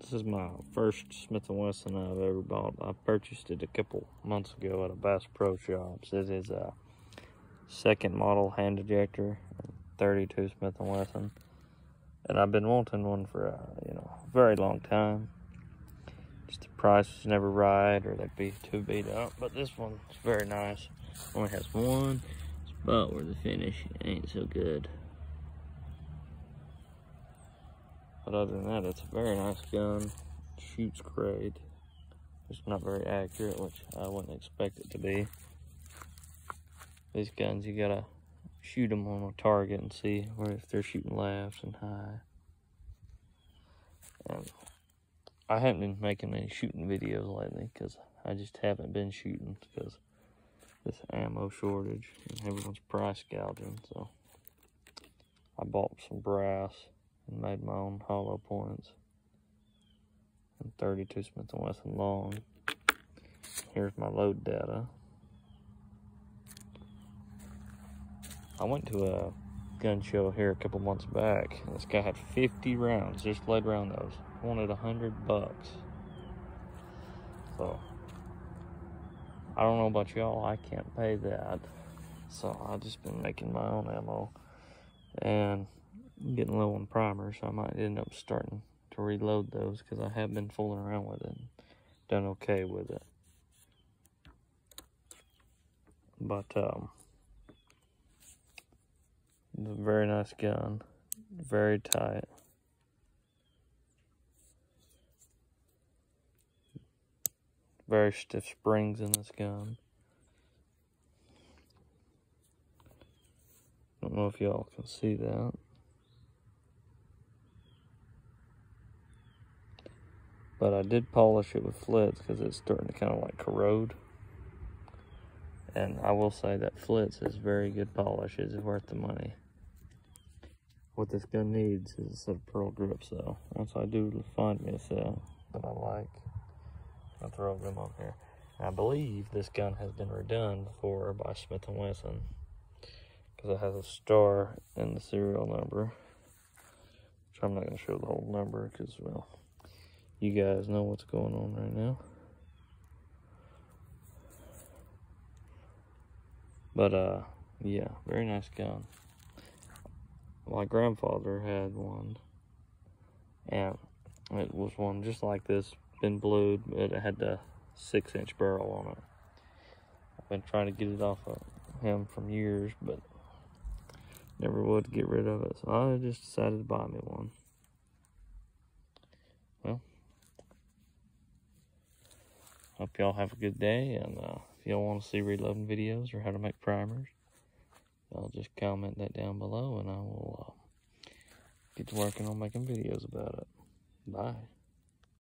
This is my first Smith & Wesson I've ever bought. I purchased it a couple months ago at a Bass Pro Shops. It is a second model hand ejector, 32 Smith & Wesson. And I've been wanting one for a you know very long time. Just the price was never right or they'd be too beat up. But this one's very nice. Only has one spot where the finish ain't so good. But other than that, it's a very nice gun. Shoots great. It's not very accurate, which I wouldn't expect it to be. These guns, you gotta shoot them on a target and see where if they're shooting left and high. And I haven't been making any shooting videos lately because I just haven't been shooting because this ammo shortage and everyone's price gouging. So I bought some brass and made my own hollow points. And 32 Smith & Wesson long. Here's my load data. I went to a gun show here a couple months back. This guy had 50 rounds, just laid around those. Wanted 100 bucks. So, I don't know about y'all, I can't pay that. So, I've just been making my own ammo. And getting low on primer, so I might end up starting to reload those because I have been fooling around with it done okay with it. But, um, very nice gun, very tight. Very stiff springs in this gun. Don't know if y'all can see that. But I did polish it with Flitz because it's starting to kind of like corrode. And I will say that Flitz is very good polish. It's worth the money. What this gun needs is a set of pearl grips though. Once I do find me a set that I like, I'll throw them on here. I believe this gun has been redone before by Smith & Wesson. Because it has a star in the serial number. Which I'm not going to show the whole number because, well, you guys know what's going on right now. But, uh, yeah, very nice gun. My grandfather had one, and it was one just like this, been blued, but it had the six inch barrel on it. I've been trying to get it off of him from years, but never would get rid of it, so I just decided to buy me one. Hope y'all have a good day. And uh, if y'all want to see reloading videos or how to make primers, y'all just comment that down below and I will uh, get to working on making videos about it. Bye.